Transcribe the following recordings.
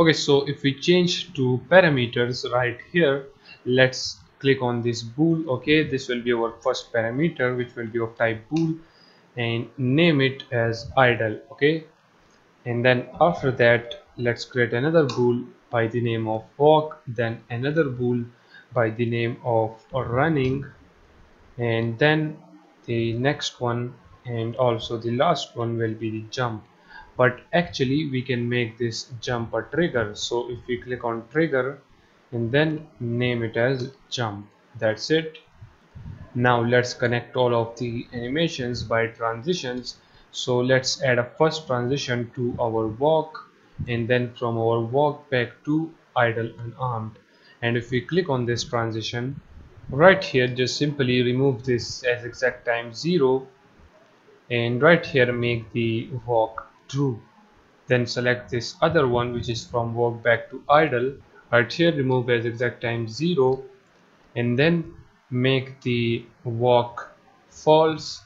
okay so if we change to parameters right here let's click on this bool okay? This will be our first parameter which will be of type bool and name it as idle okay? And then after that let's create another bool by the name of walk then another bool by the name of running and then the next one and also the last one will be the jump but actually we can make this jump a trigger. So if we click on trigger and then name it as jump that's it. Now let's connect all of the animations by transitions. So let's add a first transition to our walk and then from our walk back to idle and armed. And if we click on this transition right here just simply remove this has exit time 0 and right here make the walk true. Then select this other one which is from walk back to idle. Right here remove has exit time 0 and then make the walk false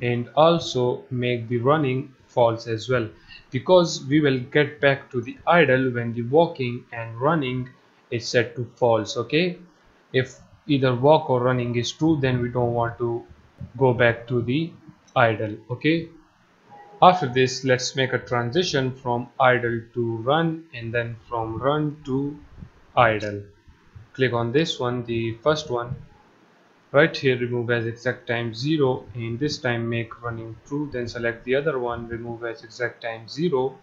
and also make the running false as well. Because we will get back to the idle when the walking and running is set to false okay? If either walk or running is true then we don't want to go back to the idle okay after this let's make a transition from idle to run and then from run to idle. Click on this one the first one. Right here remove has exit time 0 and this time make running true. Then select the other one remove has exit time 0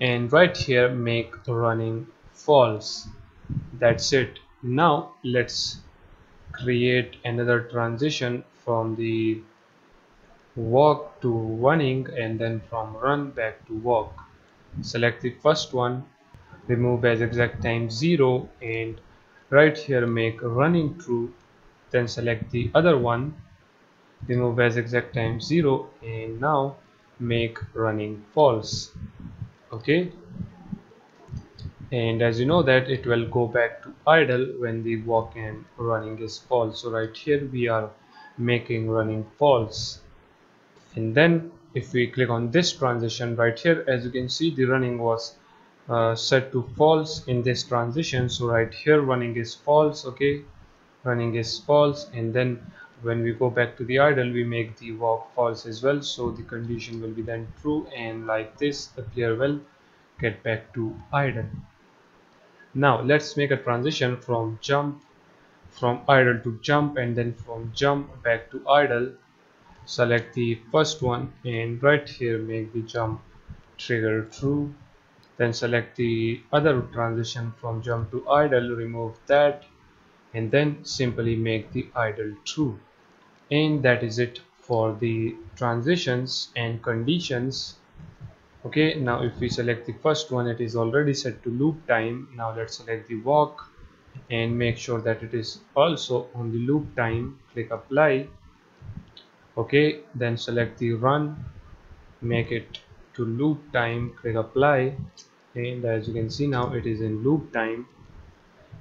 and right here make running false. That's it. Now let's create another transition from the walk to running and then from run back to walk. Select the first one remove has exit time 0 and right here make running true. Then select the other one remove has exit time 0 and now make running false. Okay? And as you know that it will go back to idle when the walk and running is false. So right here we are making running false and then if we click on this transition right here as you can see the running was uh, set to false in this transition. So right here running is false okay? Running is false. And then when we go back to the idle we make the walk false as well. So the condition will be then true and like this the player will get back to idle. Now let's make a transition from jump from idle to jump and then from jump back to idle select the first one and right here make the jump trigger true. Then select the other transition from jump to idle remove that and then simply make the idle true. And that is it for the transitions and conditions. Okay now if we select the first one it is already set to loop time. Now let's select the walk and make sure that it is also on the loop time. Click apply okay then select the run make it to loop time click apply. And as you can see now it is in loop time.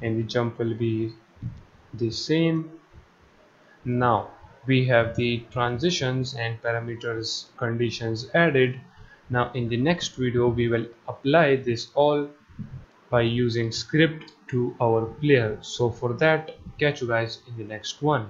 And the jump will be the same. Now we have the transitions and parameters conditions added. Now in the next video we will apply this all by using script to our player. So for that catch you guys in the next one